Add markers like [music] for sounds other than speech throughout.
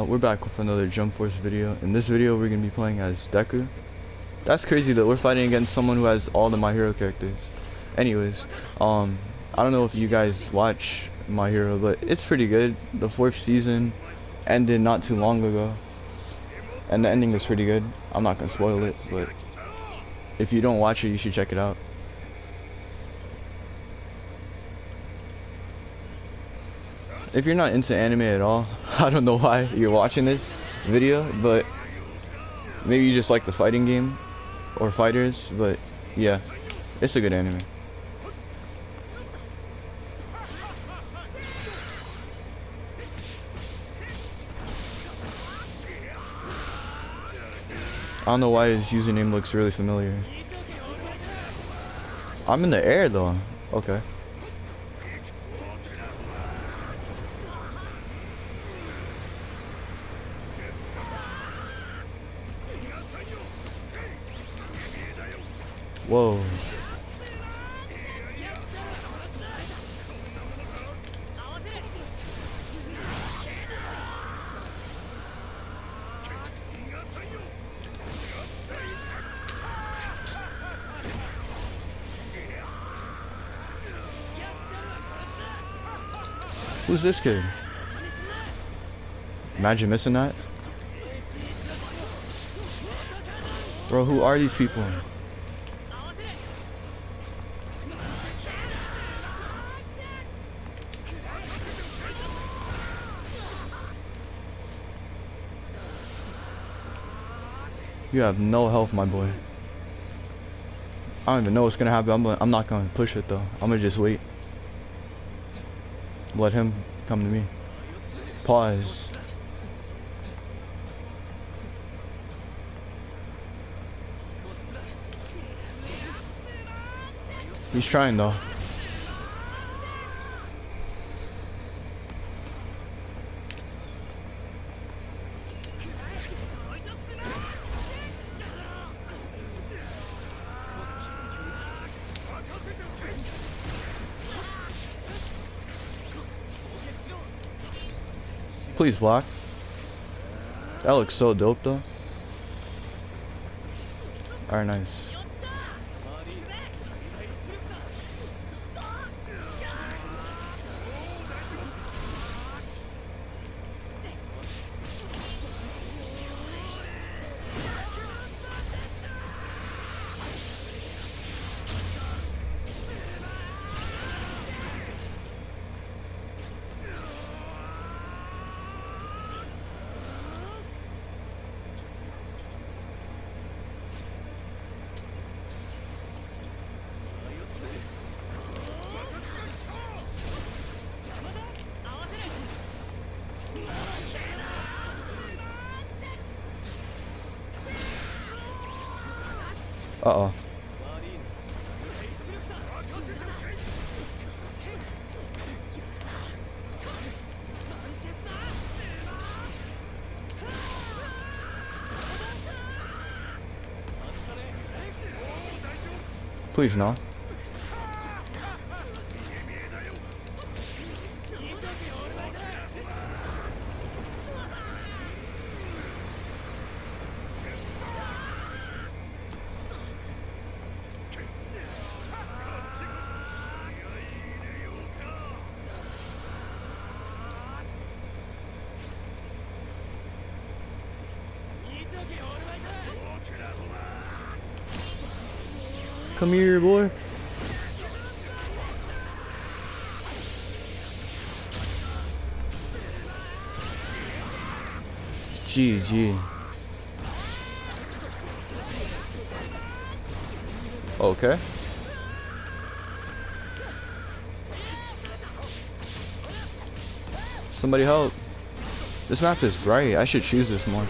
Uh, we're back with another Jump Force video. In this video, we're gonna be playing as Deku. That's crazy that we're fighting against someone who has all the My Hero characters. Anyways, um, I don't know if you guys watch My Hero, but it's pretty good. The fourth season ended not too long ago, and the ending was pretty good. I'm not gonna spoil it, but if you don't watch it, you should check it out. If you're not into anime at all, [laughs] I don't know why you're watching this video, but maybe you just like the fighting game or fighters, but yeah, it's a good anime. I don't know why his username looks really familiar. I'm in the air though. Okay. Whoa. Who's this kid? Imagine missing that. Bro, who are these people? You have no health, my boy. I don't even know what's gonna happen. I'm, I'm not gonna push it though. I'm gonna just wait. Let him come to me. Pause. He's trying though. Please block. That looks so dope though. Alright, nice. Uh-oh. Please no. Come here, boy. GG. Okay. Somebody help. This map is great. I should choose this more.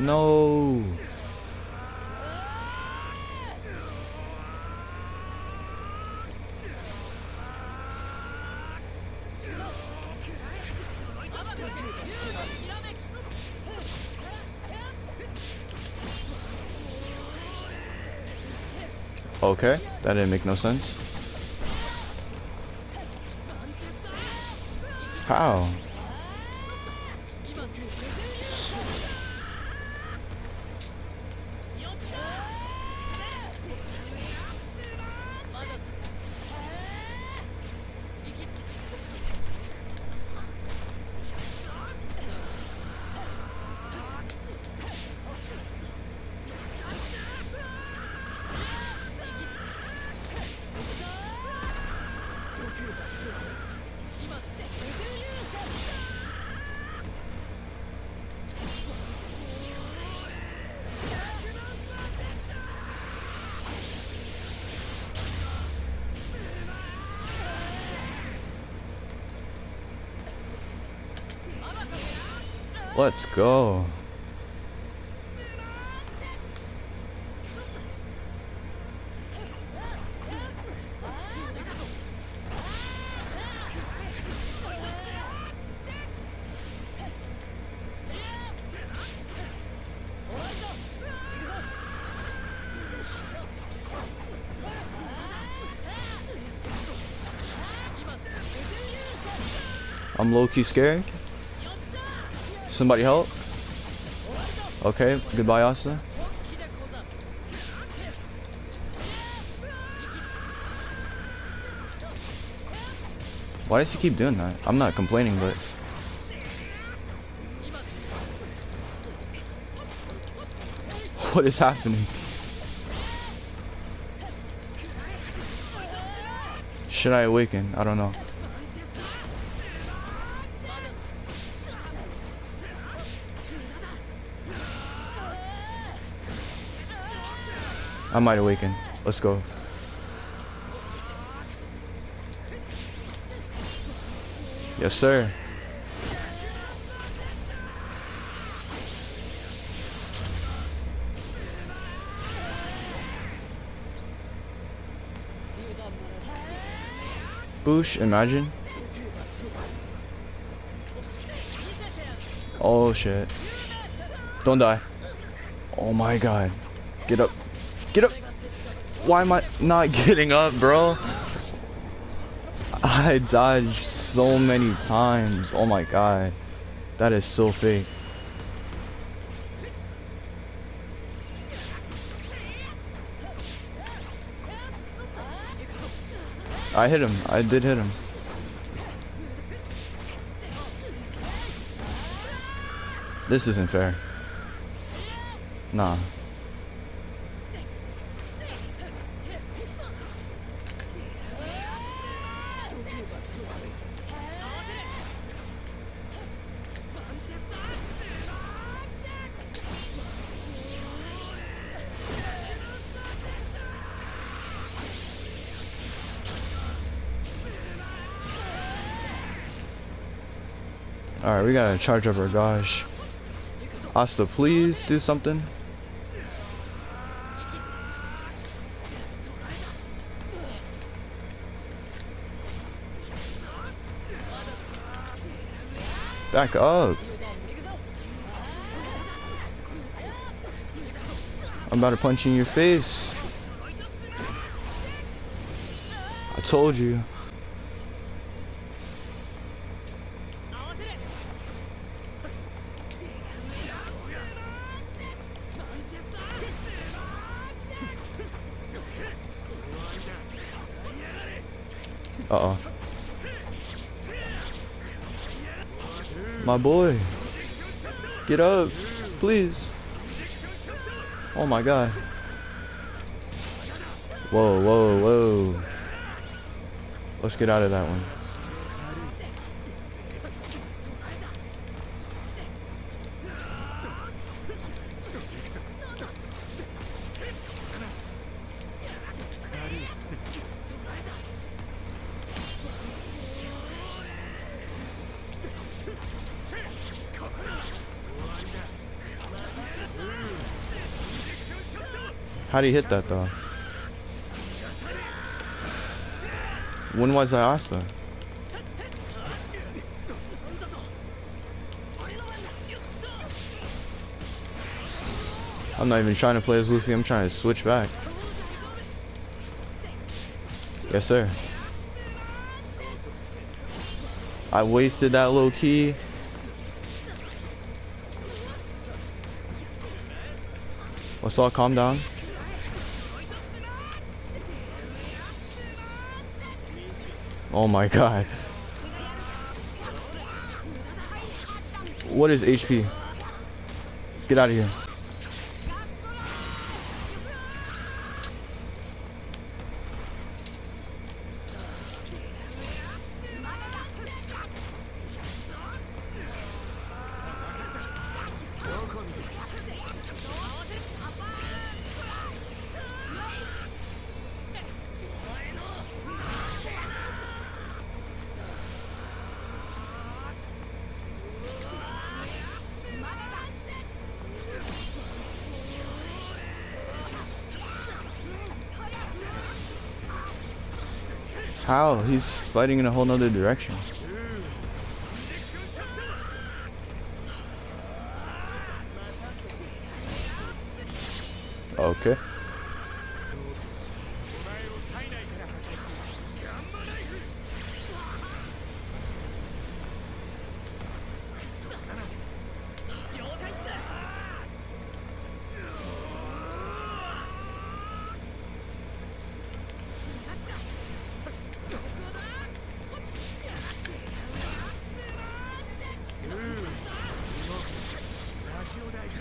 No. Okay, that didn't make no sense. How? Let's go. I'm low-key scared. Somebody help? Okay, goodbye, Asta. Why does he keep doing that? I'm not complaining, but... [laughs] What is happening? Should I awaken? I don't know. I might awaken. Let's go. Yes, sir. Boosh, imagine. Oh shit. Don't die. Oh my god. Get up. Get up. Why am I not [laughs] getting up, bro? I dodged so many times. Oh my god. That is so fake. I hit him. I did hit him. This isn't fair. Nah. Alright, we gotta charge up our gosh. Asta, please do something. Back up. I'm about to punch you in your face. I told you. My boy. Get up. Please. Oh my god. Whoa, whoa, whoa. Let's get out of that one. How do you hit that though? When was I asked that? I'm not even trying to play as Luffy, I'm trying to switch back. Yes sir. I wasted that low key. Let's all calm down. Oh my god. What is HP? Get out of here. How? He's fighting in a whole nother direction. Okay.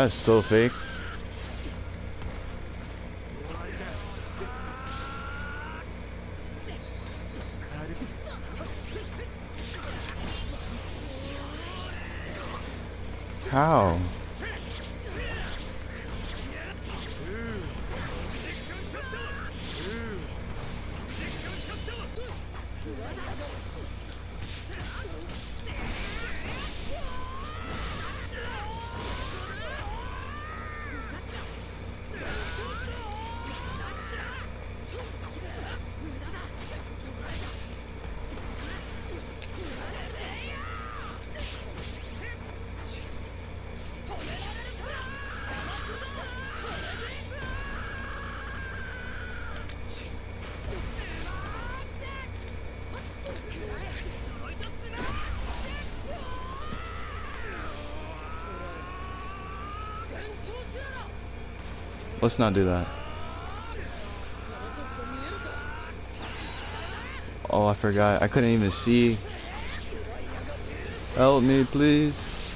That's so fake. Let's not do that. Oh, I forgot. I couldn't even see. Help me, please.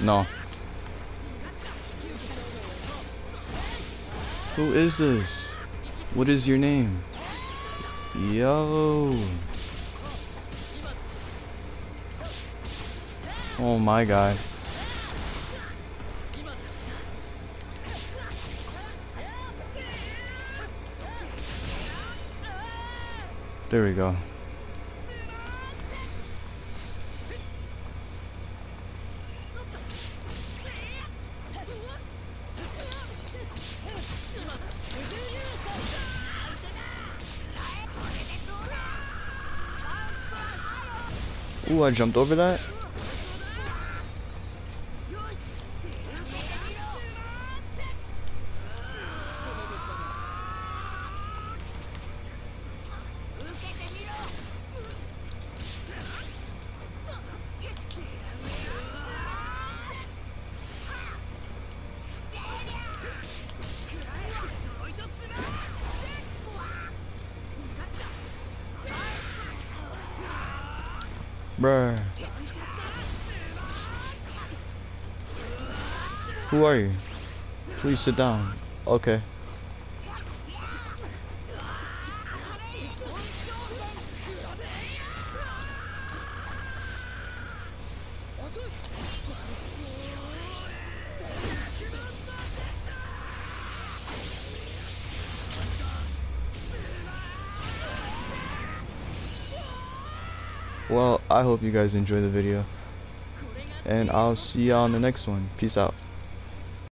No. Who is this? What is your name? Yo. Oh my god. There we go. Ooh, I jumped over that? Bruh. Who are you? Please sit down. Okay. Well, I hope you guys enjoy the video. And I'll see y'all on the next one. Peace out.